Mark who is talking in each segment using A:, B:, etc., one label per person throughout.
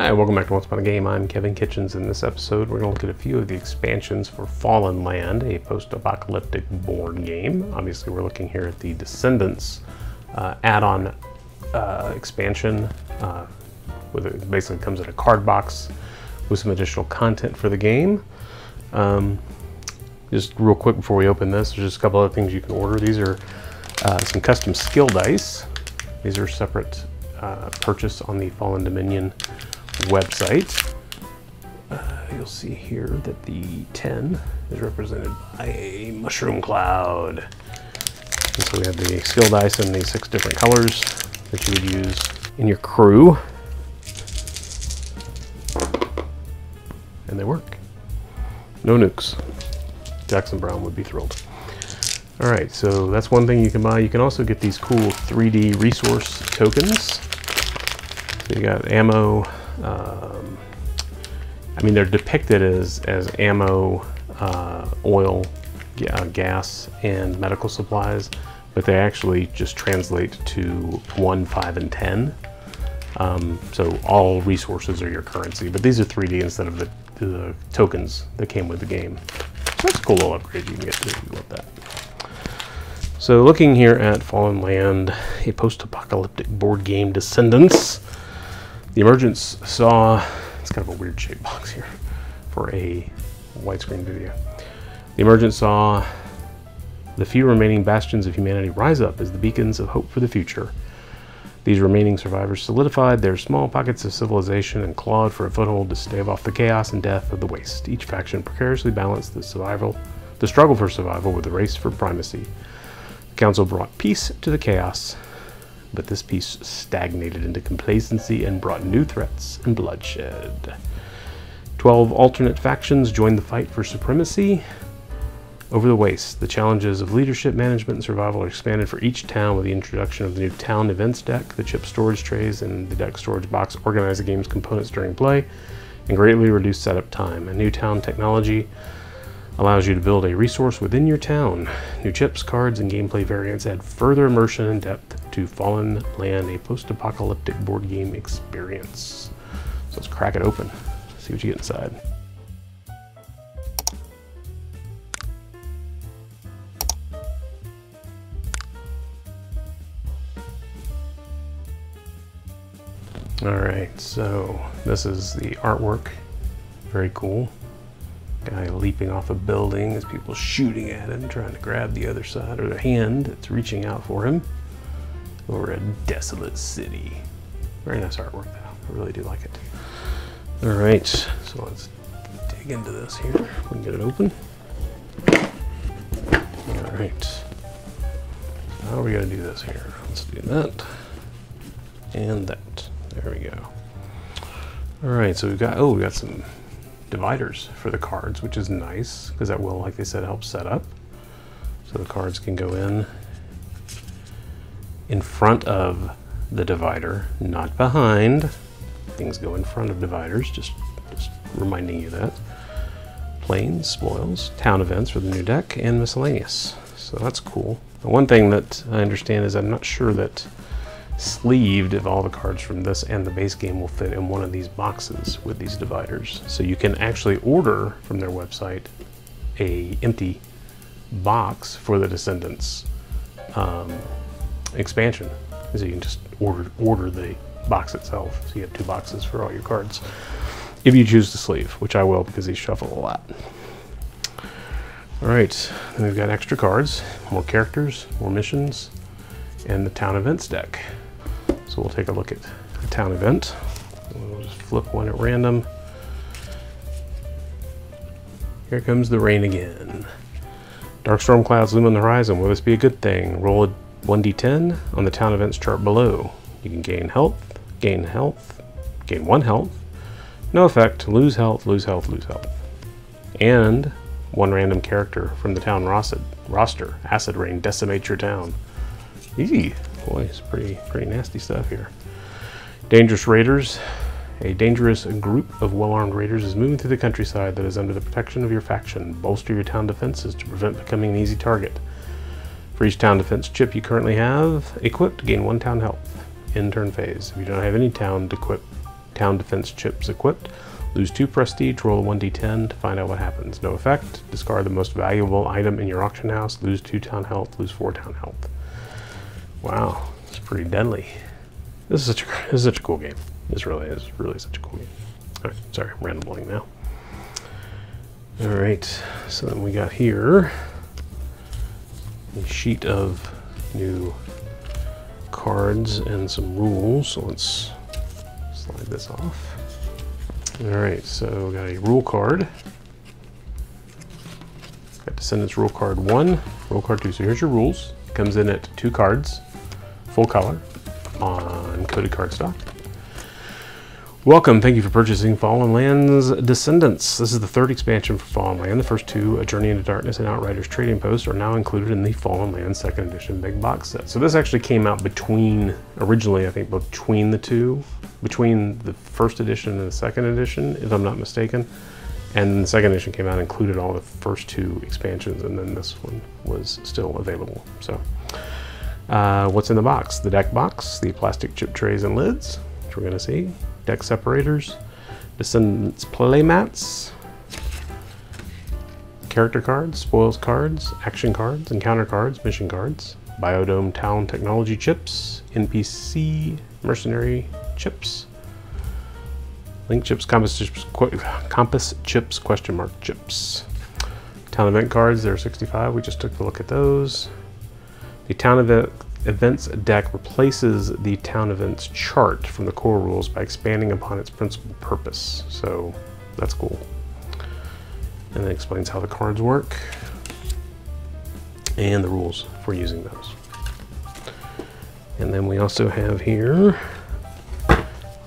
A: Hi, welcome back to Ones Upon a Game. I'm Kevin Kitchens. In this episode, we're going to look at a few of the expansions for Fallen Land, a post-apocalyptic board game. Obviously, we're looking here at the Descendants uh, add-on uh, expansion. Uh, with it basically comes in a card box with some additional content for the game. Um, just real quick before we open this, there's just a couple other things you can order. These are uh, some custom skill dice. These are separate uh, purchase on the Fallen Dominion website. Uh, you'll see here that the 10 is represented by a mushroom cloud. And so we have the skill dice in the six different colors that you would use in your crew. And they work. No nukes. Jackson Browne would be thrilled. All right, so that's one thing you can buy. You can also get these cool 3D resource tokens. So you got ammo. Um, I mean, they're depicted as, as ammo, uh, oil, uh, gas, and medical supplies, but they actually just translate to 1, 5, and 10. Um, so all resources are your currency, but these are 3D instead of the, the tokens that came with the game. So that's a cool little upgrade you can get to if you want that. So looking here at Fallen Land, a post-apocalyptic board game Descendants, the Emergence saw, it's kind of a weird shaped box here for a widescreen video. The Emergence saw the few remaining bastions of humanity rise up as the beacons of hope for the future. These remaining survivors solidified their small pockets of civilization and clawed for a foothold to stave off the chaos and death of the waste. Each faction precariously balanced the survival, the struggle for survival with the race for primacy. The council brought peace to the chaos, but this peace stagnated into complacency and brought new threats and bloodshed. Twelve alternate factions joined the fight for supremacy over the waste. The challenges of leadership, management, and survival are expanded for each town with the introduction of the new town events deck. The chip storage trays and the deck storage box organize the game's components during play and greatly reduce setup time. A new town technology allows you to build a resource within your town. New chips, cards, and gameplay variants add further immersion and depth to Fallen Land, a post-apocalyptic board game experience. So let's crack it open, see what you get inside. All right, so this is the artwork. Very cool. Guy leaping off a building as people shooting at him, trying to grab the other side, or the hand that's reaching out for him over a desolate city. Very nice artwork, though. I really do like it. All right, so let's dig into this here. We can get it open. All right. How are we gonna do this here? Let's do that and that. There we go. All right, so we've got, oh, we got some dividers for the cards, which is nice because that will, like they said, help set up. So the cards can go in in front of the divider, not behind. Things go in front of dividers, just, just reminding you that. Planes, spoils, town events for the new deck, and miscellaneous. So that's cool. The one thing that I understand is I'm not sure that sleeved if all the cards from this and the base game will fit in one of these boxes with these dividers. So you can actually order from their website a empty box for the Descendants um, expansion. So you can just order order the box itself. So you have two boxes for all your cards. If you choose to sleeve, which I will because these shuffle a lot. All right, then we've got extra cards, more characters, more missions, and the town events deck. So we'll take a look at a town event. We'll just flip one at random. Here comes the rain again. Dark storm clouds loom on the horizon. Will this be a good thing? Roll a 1d10 on the town events chart below. You can gain health, gain health, gain one health. No effect. Lose health, lose health, lose health. And one random character from the town roster. Acid rain decimates your town. Easy. Boy, it's pretty, pretty nasty stuff here. Dangerous Raiders. A dangerous group of well-armed raiders is moving through the countryside that is under the protection of your faction. Bolster your town defenses to prevent becoming an easy target. For each town defense chip you currently have equipped, gain one town health in turn phase. If you don't have any town equip, town defense chips equipped. Lose 2 prestige, roll a 1d10 to find out what happens. No effect. Discard the most valuable item in your auction house. Lose 2 town health, lose 4 town health. Wow, it's pretty deadly. This is such a, this is such a cool game. This really is really such a cool game. All right, sorry, rambling now. All right, so then we got here a sheet of new cards and some rules. So let's slide this off. All right, so we got a rule card. Got Descendants rule card one, rule card two. So here's your rules. comes in at two cards, full color, on coded cardstock. Welcome, thank you for purchasing Fallen Lands Descendants. This is the third expansion for Fallen Land. The first two, A Journey into Darkness and Outriders Trading Post, are now included in the Fallen Land second edition big box set. So this actually came out between, originally I think between the two, between the first edition and the second edition, if I'm not mistaken. And the second edition came out and included all the first two expansions, and then this one was still available. So, uh, what's in the box? The deck box, the plastic chip trays and lids, we're going to see deck separators, Descendants playmats, character cards, spoils cards, action cards, encounter cards, mission cards, Biodome Town Technology chips, NPC Mercenary chips, Link chips, compass chips, compass chips, question mark chips. Town event cards, there are 65. We just took a look at those. The town event events deck replaces the town events chart from the core rules by expanding upon its principal purpose. So that's cool. And it explains how the cards work and the rules for using those. And then we also have here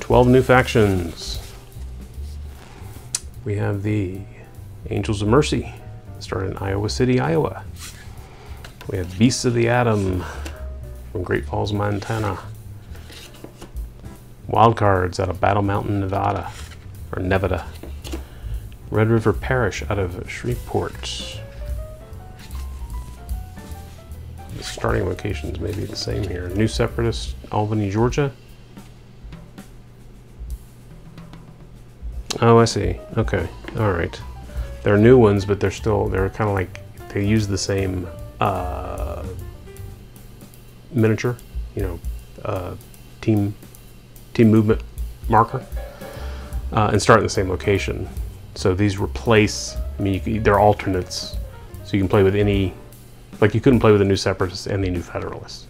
A: 12 new factions. We have the Angels of Mercy, started in Iowa City, Iowa. We have Beasts of the Atom, from Great Falls, Montana. Wild cards out of Battle Mountain, Nevada, or Nevada. Red River Parish out of Shreveport. The starting locations may be the same here. New Separatist, Albany, Georgia. Oh, I see. Okay. All right. They're new ones, but they're still, they're kind of like, they use the same uh, miniature, you know, uh, team team movement marker, uh, and start in the same location. So these replace. I mean, you, they're alternates, so you can play with any. Like you couldn't play with the New Separatists and the New Federalists.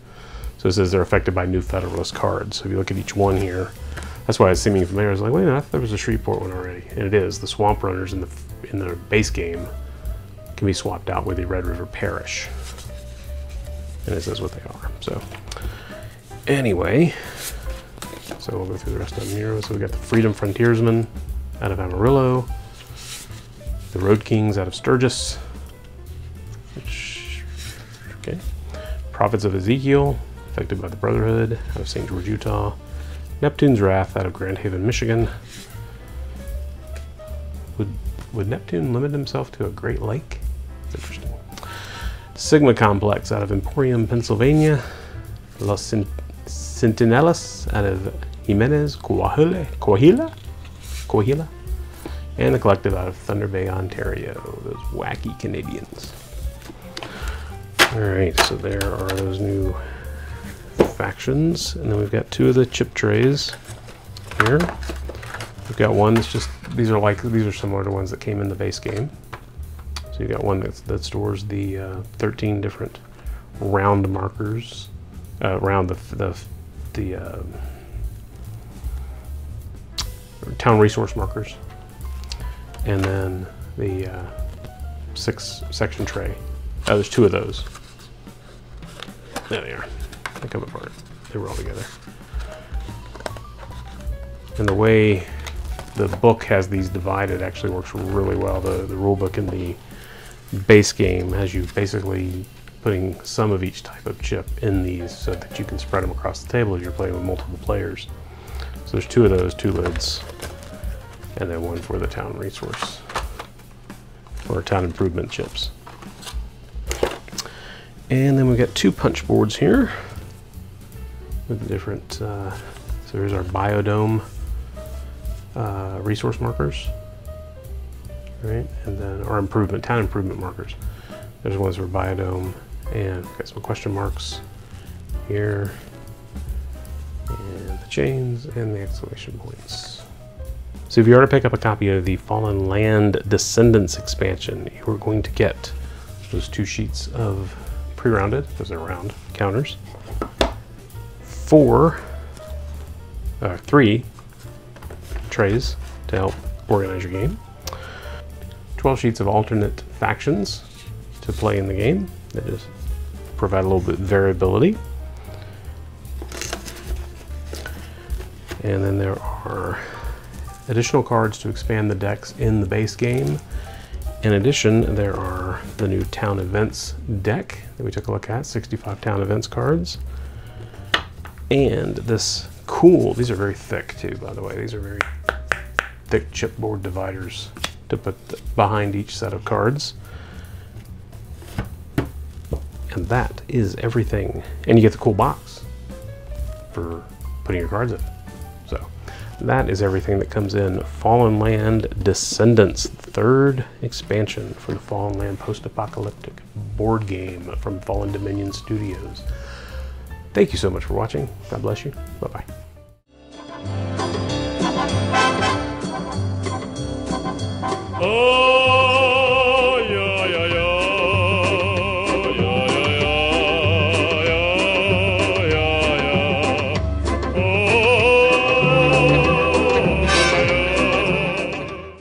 A: So it says they're affected by New Federalist cards. So if you look at each one here, that's why it's seeming familiar. I was like, wait a minute, I thought there was a Shreveport one already, and it is. The Swamp Runners in the in the base game can be swapped out with the Red River Parish and it says what they are. So anyway, so we'll go through the rest of them here. So we got the Freedom Frontiersmen out of Amarillo, the Road Kings out of Sturgis, which, okay, Prophets of Ezekiel, affected by the Brotherhood out of St. George, Utah, Neptune's Wrath out of Grand Haven, Michigan. Would, would Neptune limit himself to a Great Lake? That's interesting. Sigma Complex out of Emporium, Pennsylvania. Los Centinelas out of Jimenez, Coahuila, Coahuila, Coahuila. And the collective out of Thunder Bay, Ontario. Those wacky Canadians. All right, so there are those new factions. And then we've got two of the chip trays here. We've got one that's just, these are like, these are similar to ones that came in the base game. So you got one that, that stores the uh, 13 different round markers uh, around the the, the uh, town resource markers, and then the uh, six section tray. Oh, there's two of those. There they are. They come apart. They were all together. And the way the book has these divided actually works really well. The the rule book and the base game has you basically putting some of each type of chip in these so that you can spread them across the table if you're playing with multiple players. So there's two of those, two lids, and then one for the town resource or town improvement chips. And then we've got two punch boards here with different, uh, so here's our biodome uh, resource markers, right? And then our improvement, town improvement markers. There's ones for biodome, and got some question marks here, and the chains, and the exclamation points. So if you are to pick up a copy of the Fallen Land Descendants expansion, you are going to get those two sheets of pre-rounded, because they're round counters, four, uh, three trays to help organize your game, 12 sheets of alternate factions to play in the game that just provide a little bit of variability. And then there are additional cards to expand the decks in the base game. In addition, there are the new Town Events deck that we took a look at, 65 Town Events cards. And this cool, these are very thick too, by the way. These are very thick chipboard dividers to put behind each set of cards. And that is everything. And you get the cool box for putting your cards in. So that is everything that comes in Fallen Land Descendants, third expansion for the Fallen Land post-apocalyptic board game from Fallen Dominion Studios. Thank you so much for watching. God bless you. Bye-bye. Oh!